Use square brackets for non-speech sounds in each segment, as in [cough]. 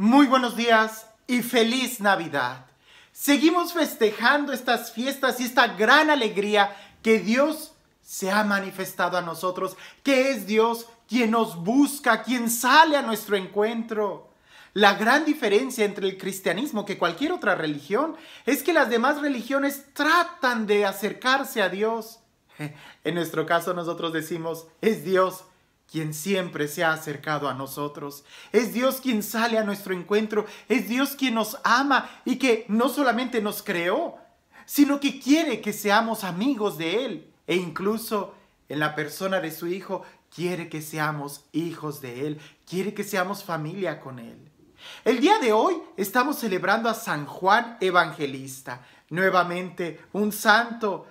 Muy buenos días y feliz Navidad. Seguimos festejando estas fiestas y esta gran alegría que Dios se ha manifestado a nosotros, que es Dios quien nos busca, quien sale a nuestro encuentro. La gran diferencia entre el cristianismo que cualquier otra religión es que las demás religiones tratan de acercarse a Dios. [laughs] En nuestro caso nosotros decimos, es Dios quien siempre se ha acercado a nosotros. Es Dios quien sale a nuestro encuentro. Es Dios quien nos ama y que no solamente nos creó, sino que quiere que seamos amigos de Él. E incluso en la persona de su Hijo quiere que seamos hijos de Él. Quiere que seamos familia con Él. El día de hoy estamos celebrando a San Juan Evangelista. Nuevamente un santo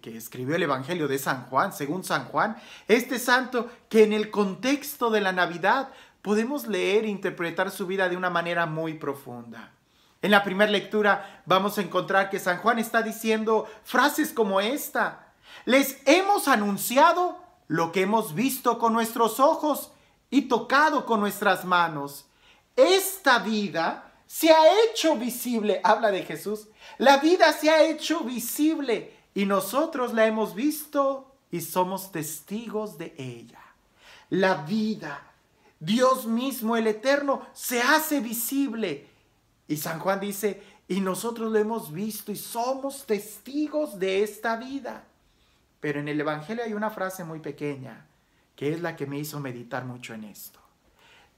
que, escribió el Evangelio de San Juan, según San Juan, este santo que en el contexto de la Navidad podemos leer e interpretar su vida de una manera muy profunda. En la primera lectura vamos a encontrar que San Juan está diciendo frases como esta. Les hemos anunciado lo que hemos visto con nuestros ojos y tocado con nuestras manos. Esta vida se ha hecho visible, habla de Jesús, la vida se ha hecho visible y nosotros la hemos visto y somos testigos de ella. La vida, Dios mismo, el Eterno, se hace visible. Y San Juan dice, y nosotros lo hemos visto y somos testigos de esta vida. Pero en el Evangelio hay una frase muy pequeña, que es la que me hizo meditar mucho en esto.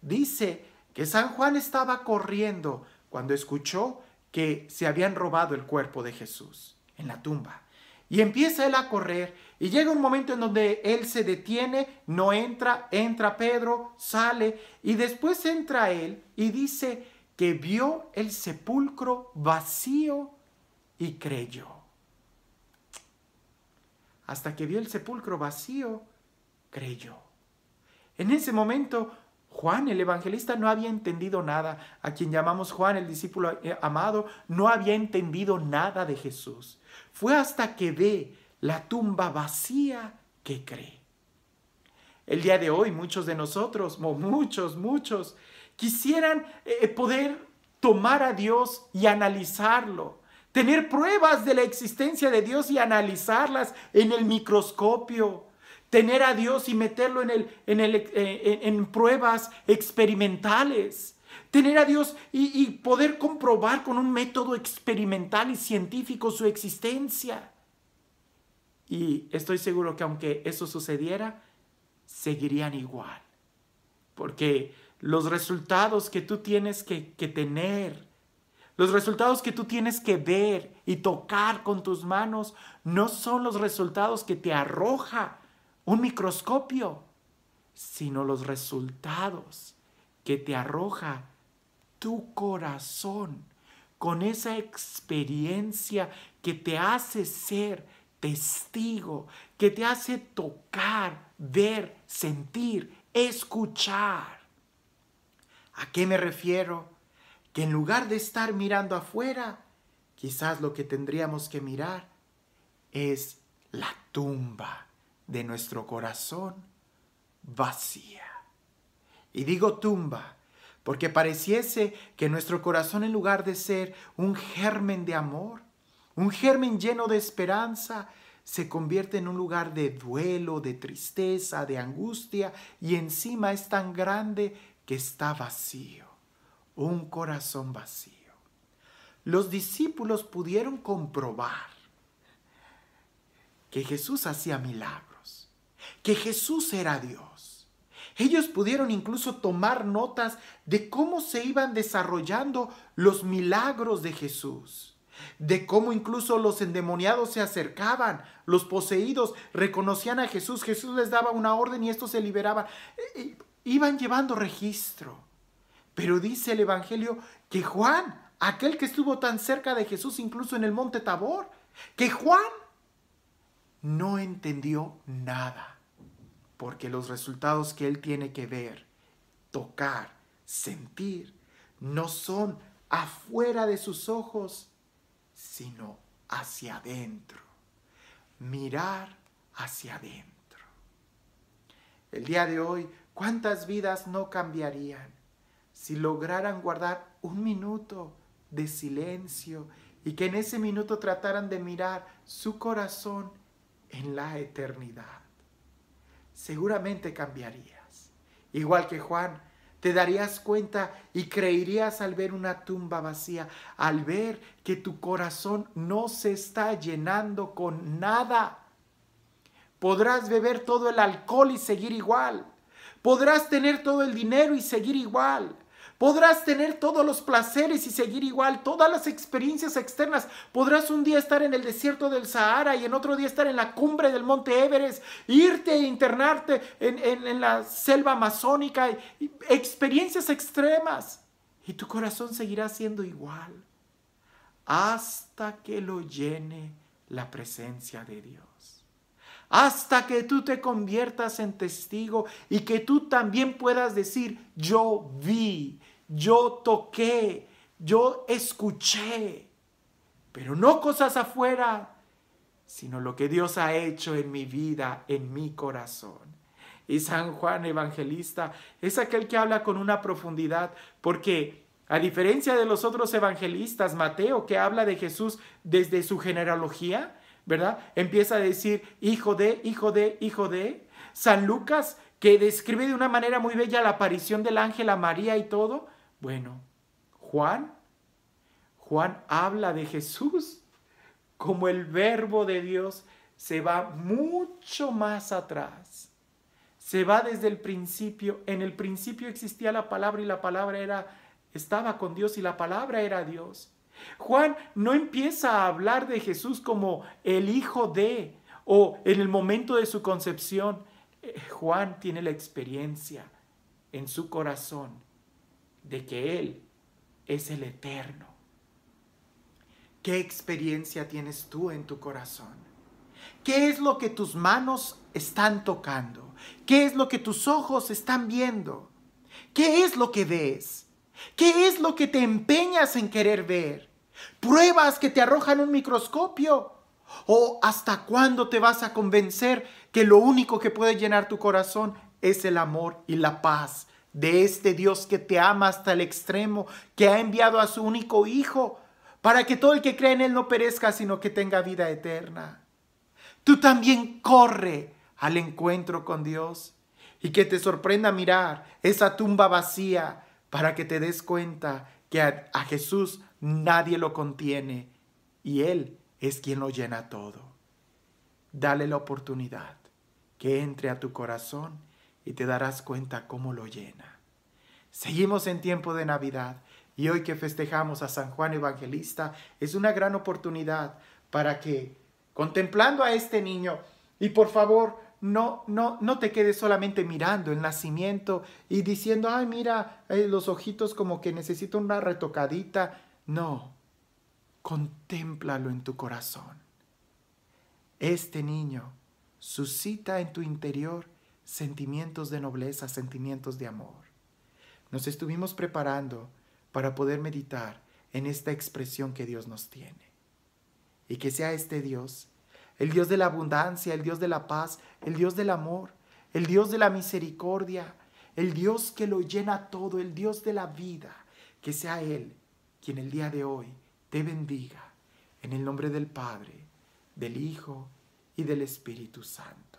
Dice que San Juan estaba corriendo cuando escuchó que se habían robado el cuerpo de Jesús en la tumba. Y empieza él a correr y llega un momento en donde él se detiene, no entra, entra Pedro, sale y después entra él y dice que vio el sepulcro vacío y creyó. Hasta que vio el sepulcro vacío, creyó. En ese momento Juan el evangelista no había entendido nada. A quien llamamos Juan el discípulo eh, amado, no había entendido nada de Jesús. Fue hasta que ve la tumba vacía que cree. El día de hoy muchos de nosotros, muchos, muchos, quisieran eh, poder tomar a Dios y analizarlo, tener pruebas de la existencia de Dios y analizarlas en el microscopio, tener a Dios y meterlo en, el, en, eh, pruebas experimentales. Tener a Dios y, y poder comprobar con un método experimental y científico su existencia. Y estoy seguro que aunque eso sucediera, seguirían igual. Porque los resultados que tú tienes que, que, tener, los resultados que tú tienes que ver y tocar con tus manos, no son los resultados que te arroja un microscopio, sino los resultados que te arroja tu corazón con esa experiencia que te hace ser testigo, que te hace tocar, ver, sentir, escuchar. ¿A qué me refiero? Que en lugar de estar mirando afuera, quizás lo que tendríamos que mirar es la tumba de nuestro corazón vacía. Y digo tumba, porque pareciese que nuestro corazón en lugar de ser un germen de amor, un germen lleno de esperanza, se convierte en un lugar de duelo, de tristeza, de angustia, y encima es tan grande que está vacío, un corazón vacío. Los discípulos pudieron comprobar que Jesús hacía milagros que Jesús era Dios. Ellos pudieron incluso tomar notas de cómo se iban desarrollando los milagros de Jesús, de cómo incluso los endemoniados se acercaban, los poseídos reconocían a Jesús, Jesús les daba una orden y estos se liberaban. E, e, iban llevando registro. Pero dice el Evangelio que Juan, aquel que estuvo tan cerca de Jesús incluso en el monte Tabor, que Juan no entendió nada porque los resultados que él tiene que ver, tocar, sentir, no son afuera de sus ojos, sino hacia adentro. Mirar hacia adentro. El día de hoy, ¿cuántas vidas no cambiarían si lograran guardar un minuto de silencio y que en ese minuto trataran de mirar su corazón en la eternidad. Seguramente cambiarías. Igual que Juan, te darías cuenta y creerías al ver una tumba vacía, al ver que tu corazón no se está llenando con nada. Podrás beber todo el alcohol y seguir igual. Podrás tener todo el dinero y seguir igual. Podrás tener todos los placeres y seguir igual, todas las experiencias externas. Podrás un día estar en el desierto del Sahara y en otro día estar en la cumbre del monte Everest, irte e internarte en, la selva amazónica, experiencias extremas. Y tu corazón seguirá siendo igual hasta que lo llene la presencia de Dios hasta que tú te conviertas en testigo y que tú también puedas decir, yo vi, yo toqué, yo escuché, pero no cosas afuera, sino lo que Dios ha hecho en mi vida, en mi corazón. Y San Juan Evangelista es aquel que habla con una profundidad, porque a diferencia de los otros evangelistas, Mateo, que habla de Jesús desde su genealogía, ¿verdad? Empieza a decir hijo de, hijo de, hijo de. San Lucas, que describe de una manera muy bella la aparición del ángel a María y todo. Bueno, Juan, Juan habla de Jesús como el verbo de Dios se va mucho más atrás. Se va desde el principio. En el principio existía la palabra y la palabra era estaba con Dios y la palabra era Dios. Juan no empieza a hablar de Jesús como el hijo de o en el momento de su concepción. Eh, Juan tiene la experiencia en su corazón de que Él es el eterno. ¿Qué experiencia tienes tú en tu corazón? ¿Qué es lo que tus manos están tocando? ¿Qué es lo que tus ojos están viendo? ¿Qué es lo que ves? ¿Qué es lo que te empeñas en querer ver? ¿Pruebas que te arrojan un microscopio? ¿O hasta cuándo te vas a convencer que lo único que puede llenar tu corazón es el amor y la paz de este Dios que te ama hasta el extremo, que ha enviado a su único Hijo para que todo el que cree en Él no perezca, sino que tenga vida eterna? Tú también corre al encuentro con Dios y que te sorprenda mirar esa tumba vacía para que te des cuenta que a, Jesús nadie lo contiene y Él es quien lo llena todo. Dale la oportunidad que entre a tu corazón y te darás cuenta cómo lo llena. Seguimos en tiempo de Navidad y hoy que festejamos a San Juan Evangelista es una gran oportunidad para que, contemplando a este niño, y por favor, no, no, no te quedes solamente mirando el nacimiento y diciendo, ay, mira, eh, los ojitos como que necesito una retocadita. No, contémplalo en tu corazón. Este niño suscita en tu interior sentimientos de nobleza, sentimientos de amor. Nos estuvimos preparando para poder meditar en esta expresión que Dios nos tiene. Y que sea este Dios el Dios de la abundancia, el Dios de la paz, el Dios del amor, el Dios de la misericordia, el Dios que lo llena todo, el Dios de la vida, que sea Él quien el día de hoy te bendiga. En el nombre del Padre, del Hijo y del Espíritu Santo.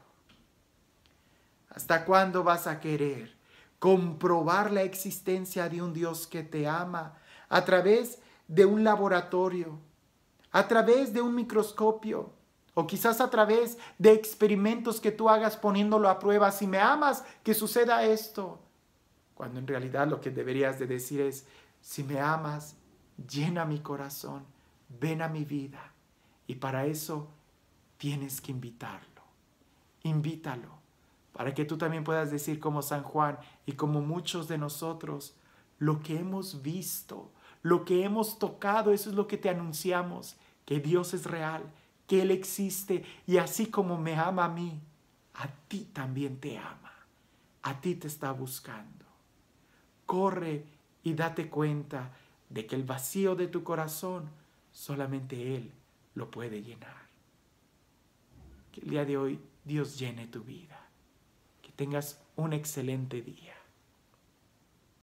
¿Hasta cuándo vas a querer comprobar la existencia de un Dios que te ama a través de un laboratorio, a través de un microscopio, o quizás a través de experimentos que tú hagas poniéndolo a prueba. Si me amas, que suceda esto. Cuando en realidad lo que deberías de decir es, si me amas, llena mi corazón, ven a mi vida. Y para eso tienes que invitarlo. Invítalo. Para que tú también puedas decir como San Juan y como muchos de nosotros, lo que hemos visto, lo que hemos tocado, eso es lo que te anunciamos, que Dios es real, que Él existe y así como me ama a mí, a ti también te ama, a ti te está buscando. Corre y date cuenta de que el vacío de tu corazón solamente Él lo puede llenar. Que el día de hoy Dios llene tu vida. Que tengas un excelente día.